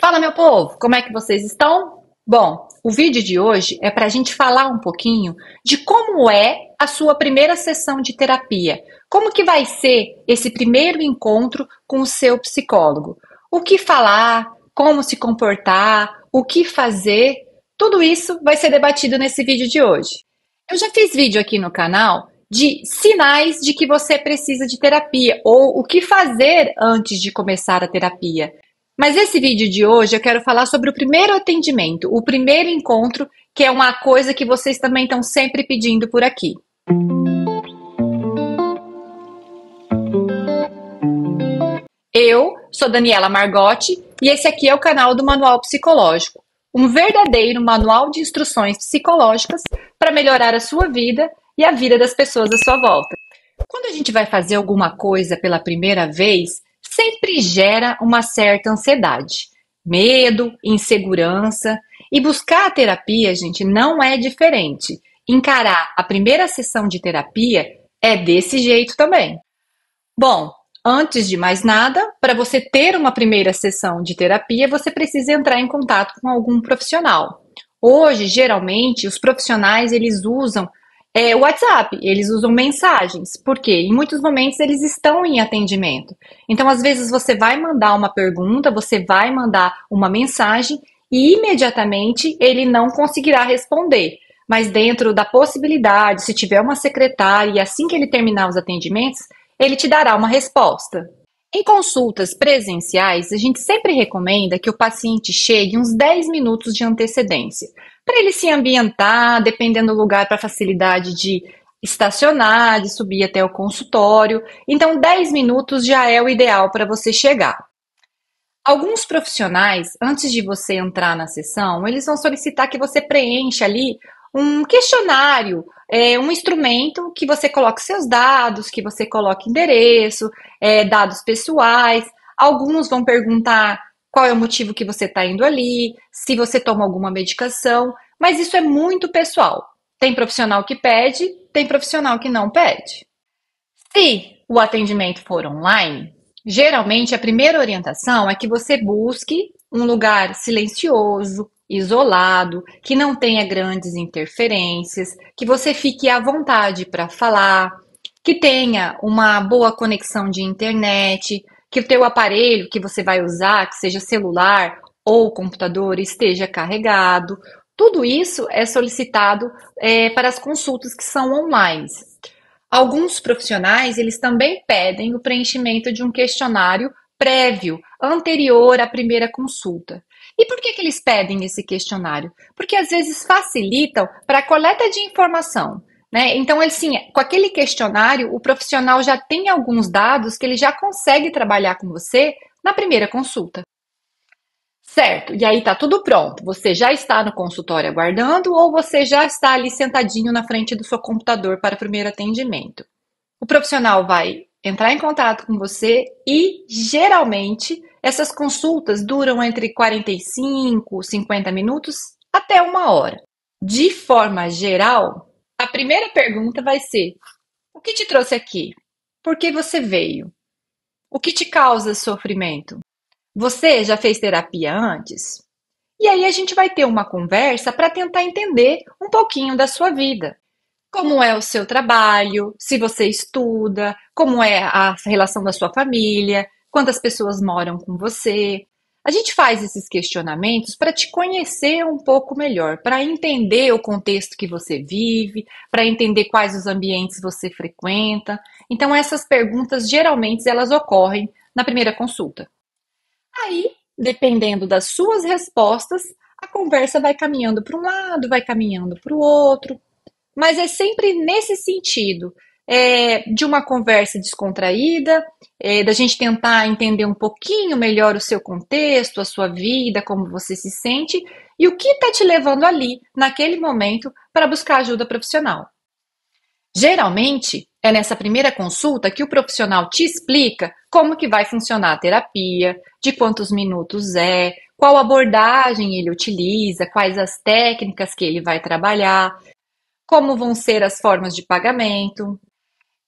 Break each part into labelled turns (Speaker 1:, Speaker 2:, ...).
Speaker 1: Fala, meu povo, como é que vocês estão? Bom, o vídeo de hoje é para a gente falar um pouquinho de como é a sua primeira sessão de terapia. Como que vai ser esse primeiro encontro com o seu psicólogo? O que falar, como se comportar, o que fazer, tudo isso vai ser debatido nesse vídeo de hoje. Eu já fiz vídeo aqui no canal de sinais de que você precisa de terapia ou o que fazer antes de começar a terapia. Mas esse vídeo de hoje eu quero falar sobre o primeiro atendimento, o primeiro encontro, que é uma coisa que vocês também estão sempre pedindo por aqui. Eu sou Daniela Margotti e esse aqui é o canal do Manual Psicológico, um verdadeiro manual de instruções psicológicas para melhorar a sua vida e a vida das pessoas à sua volta. Quando a gente vai fazer alguma coisa pela primeira vez, sempre gera uma certa ansiedade, medo, insegurança. E buscar a terapia, gente, não é diferente. Encarar a primeira sessão de terapia é desse jeito também. Bom, antes de mais nada, para você ter uma primeira sessão de terapia, você precisa entrar em contato com algum profissional. Hoje, geralmente, os profissionais eles usam é, WhatsApp, eles usam mensagens, porque em muitos momentos eles estão em atendimento. Então, às vezes, você vai mandar uma pergunta, você vai mandar uma mensagem e imediatamente ele não conseguirá responder. Mas dentro da possibilidade, se tiver uma secretária e assim que ele terminar os atendimentos, ele te dará uma resposta. Em consultas presenciais, a gente sempre recomenda que o paciente chegue uns 10 minutos de antecedência, para ele se ambientar, dependendo do lugar, para facilidade de estacionar, de subir até o consultório. Então, 10 minutos já é o ideal para você chegar. Alguns profissionais, antes de você entrar na sessão, eles vão solicitar que você preencha ali um questionário, é, um instrumento que você coloque seus dados, que você coloque endereço, é, dados pessoais. Alguns vão perguntar qual é o motivo que você está indo ali, se você toma alguma medicação, mas isso é muito pessoal. Tem profissional que pede, tem profissional que não pede. Se o atendimento for online, geralmente a primeira orientação é que você busque um lugar silencioso, isolado, que não tenha grandes interferências, que você fique à vontade para falar, que tenha uma boa conexão de internet, que o teu aparelho que você vai usar, que seja celular ou computador, esteja carregado. Tudo isso é solicitado é, para as consultas que são online. Alguns profissionais eles também pedem o preenchimento de um questionário prévio, anterior à primeira consulta. E por que, que eles pedem esse questionário? Porque às vezes facilitam para a coleta de informação. Né? Então, assim, com aquele questionário, o profissional já tem alguns dados que ele já consegue trabalhar com você na primeira consulta. Certo, e aí tá tudo pronto. Você já está no consultório aguardando ou você já está ali sentadinho na frente do seu computador para o primeiro atendimento. O profissional vai entrar em contato com você e geralmente essas consultas duram entre 45, 50 minutos até uma hora. De forma geral, a primeira pergunta vai ser: o que te trouxe aqui? Por que você veio? O que te causa sofrimento? Você já fez terapia antes? E aí a gente vai ter uma conversa para tentar entender um pouquinho da sua vida. Como é o seu trabalho, se você estuda, como é a relação da sua família, quantas pessoas moram com você. A gente faz esses questionamentos para te conhecer um pouco melhor, para entender o contexto que você vive, para entender quais os ambientes você frequenta. Então essas perguntas geralmente elas ocorrem na primeira consulta. Aí, dependendo das suas respostas, a conversa vai caminhando para um lado, vai caminhando para o outro, mas é sempre nesse sentido é, de uma conversa descontraída, é, da gente tentar entender um pouquinho melhor o seu contexto, a sua vida, como você se sente e o que está te levando ali, naquele momento, para buscar ajuda profissional. Geralmente, é nessa primeira consulta que o profissional te explica como que vai funcionar a terapia, de quantos minutos é, qual abordagem ele utiliza, quais as técnicas que ele vai trabalhar, como vão ser as formas de pagamento,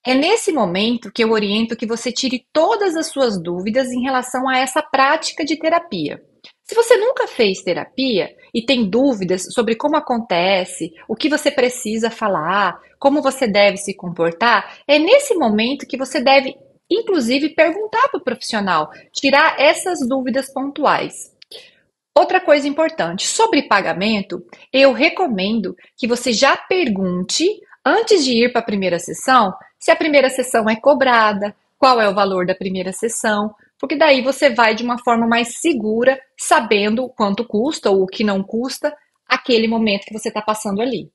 Speaker 1: é nesse momento que eu oriento que você tire todas as suas dúvidas em relação a essa prática de terapia. Se você nunca fez terapia e tem dúvidas sobre como acontece, o que você precisa falar, como você deve se comportar, é nesse momento que você deve, inclusive, perguntar para o profissional, tirar essas dúvidas pontuais. Outra coisa importante, sobre pagamento, eu recomendo que você já pergunte antes de ir para a primeira sessão se a primeira sessão é cobrada, qual é o valor da primeira sessão, porque daí você vai de uma forma mais segura, sabendo quanto custa ou o que não custa aquele momento que você está passando ali.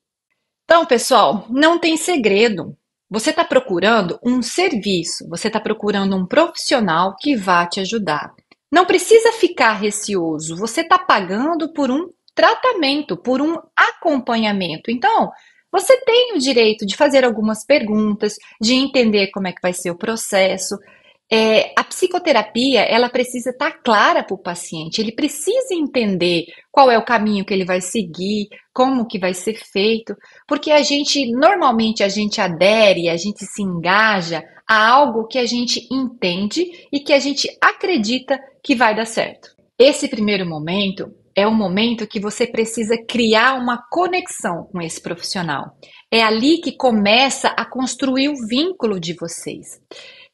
Speaker 1: Então, pessoal, não tem segredo. Você está procurando um serviço, você está procurando um profissional que vá te ajudar. Não precisa ficar receoso, você está pagando por um tratamento, por um acompanhamento. Então, você tem o direito de fazer algumas perguntas, de entender como é que vai ser o processo, é, a psicoterapia ela precisa estar tá clara para o paciente, ele precisa entender qual é o caminho que ele vai seguir, como que vai ser feito, porque a gente normalmente a gente adere, a gente se engaja a algo que a gente entende e que a gente acredita que vai dar certo. Esse primeiro momento é o momento que você precisa criar uma conexão com esse profissional. É ali que começa a construir o vínculo de vocês.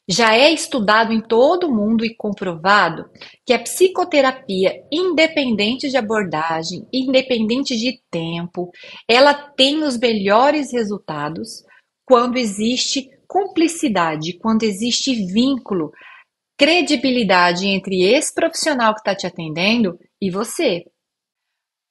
Speaker 1: Já é estudado em todo o mundo e comprovado que a psicoterapia, independente de abordagem, independente de tempo, ela tem os melhores resultados quando existe cumplicidade, quando existe vínculo, credibilidade entre esse profissional que está te atendendo e você.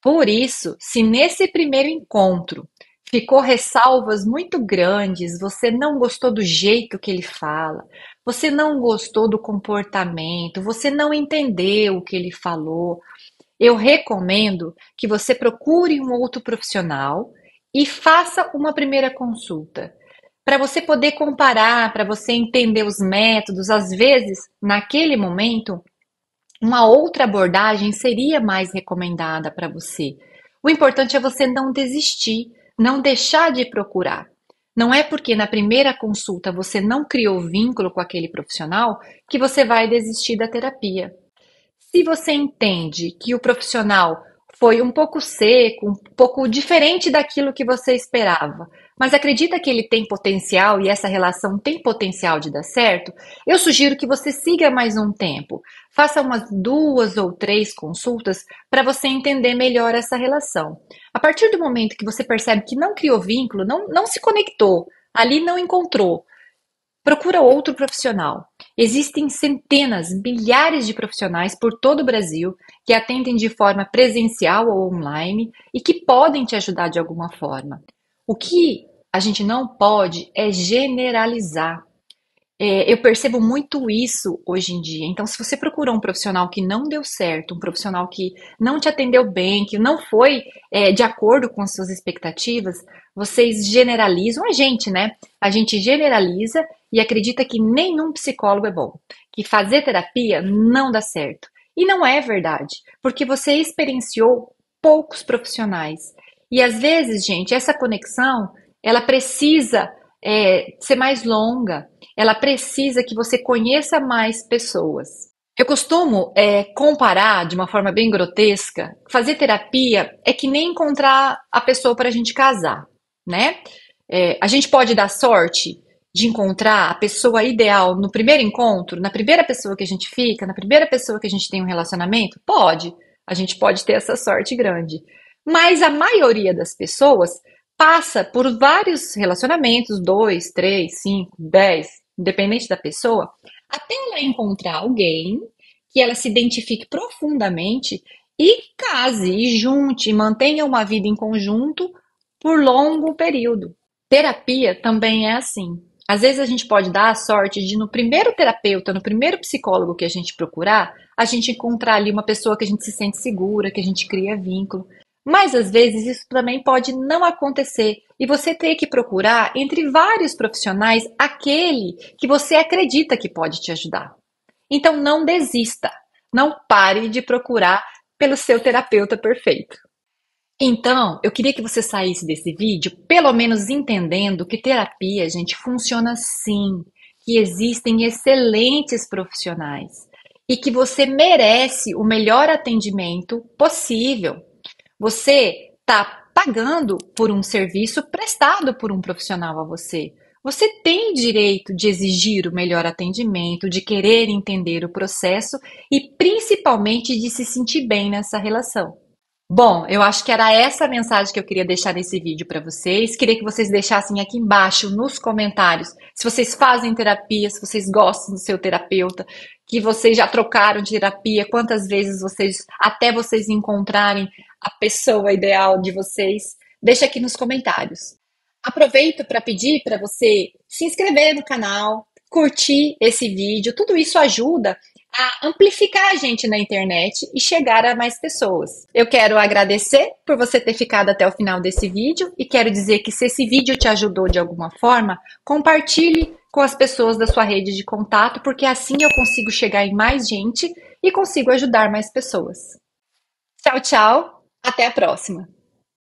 Speaker 1: Por isso, se nesse primeiro encontro ficou ressalvas muito grandes, você não gostou do jeito que ele fala, você não gostou do comportamento, você não entendeu o que ele falou, eu recomendo que você procure um outro profissional e faça uma primeira consulta. Para você poder comparar, para você entender os métodos, às vezes, naquele momento, uma outra abordagem seria mais recomendada para você. O importante é você não desistir, não deixar de procurar. Não é porque na primeira consulta você não criou vínculo com aquele profissional que você vai desistir da terapia. Se você entende que o profissional foi um pouco seco, um pouco diferente daquilo que você esperava, mas acredita que ele tem potencial e essa relação tem potencial de dar certo, eu sugiro que você siga mais um tempo. Faça umas duas ou três consultas para você entender melhor essa relação. A partir do momento que você percebe que não criou vínculo, não, não se conectou, ali não encontrou, procura outro profissional. Existem centenas, milhares de profissionais por todo o Brasil que atendem de forma presencial ou online e que podem te ajudar de alguma forma. O que a gente não pode é generalizar. É, eu percebo muito isso hoje em dia. Então, se você procurou um profissional que não deu certo, um profissional que não te atendeu bem, que não foi é, de acordo com as suas expectativas, vocês generalizam a gente, né? A gente generaliza e acredita que nenhum psicólogo é bom, que fazer terapia não dá certo. E não é verdade, porque você experienciou poucos profissionais. E às vezes, gente, essa conexão ela precisa é, ser mais longa, ela precisa que você conheça mais pessoas. Eu costumo é, comparar de uma forma bem grotesca, fazer terapia é que nem encontrar a pessoa para a gente casar, né? É, a gente pode dar sorte de encontrar a pessoa ideal no primeiro encontro, na primeira pessoa que a gente fica, na primeira pessoa que a gente tem um relacionamento? Pode. A gente pode ter essa sorte grande. Mas a maioria das pessoas passa por vários relacionamentos, dois, três, cinco, dez, independente da pessoa, até ela encontrar alguém que ela se identifique profundamente e case, e junte, e mantenha uma vida em conjunto por longo período. Terapia também é assim. Às vezes a gente pode dar a sorte de, no primeiro terapeuta, no primeiro psicólogo que a gente procurar, a gente encontrar ali uma pessoa que a gente se sente segura, que a gente cria vínculo. Mas às vezes isso também pode não acontecer e você ter que procurar entre vários profissionais aquele que você acredita que pode te ajudar. Então não desista, não pare de procurar pelo seu terapeuta perfeito. Então, eu queria que você saísse desse vídeo pelo menos entendendo que terapia, gente, funciona sim, que existem excelentes profissionais e que você merece o melhor atendimento possível. Você está pagando por um serviço prestado por um profissional a você. Você tem direito de exigir o melhor atendimento, de querer entender o processo e principalmente de se sentir bem nessa relação. Bom, eu acho que era essa a mensagem que eu queria deixar nesse vídeo para vocês. Queria que vocês deixassem aqui embaixo nos comentários se vocês fazem terapia, se vocês gostam do seu terapeuta, que vocês já trocaram de terapia, quantas vezes vocês, até vocês encontrarem a pessoa ideal de vocês. Deixa aqui nos comentários. Aproveito para pedir para você se inscrever no canal, curtir esse vídeo, tudo isso ajuda a amplificar a gente na internet e chegar a mais pessoas. Eu quero agradecer por você ter ficado até o final desse vídeo e quero dizer que se esse vídeo te ajudou de alguma forma, compartilhe com as pessoas da sua rede de contato, porque assim eu consigo chegar em mais gente e consigo ajudar mais pessoas. Tchau, tchau, até a próxima!